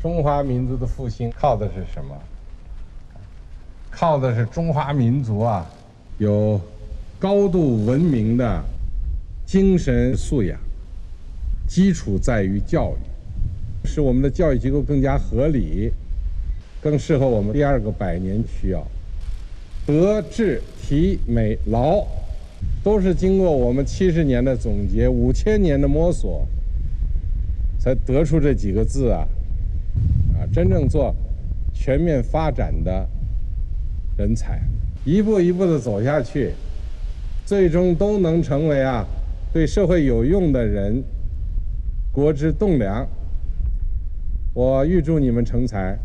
中华民族的复兴靠的是什么？靠的是中华民族啊，有高度文明的精神素养，基础在于教育，使我们的教育机构更加合理，更适合我们第二个百年需要。德智体美劳，都是经过我们七十年的总结、五千年的摸索，才得出这几个字啊。啊，真正做全面发展的人才，一步一步的走下去，最终都能成为啊对社会有用的人，国之栋梁。我预祝你们成才。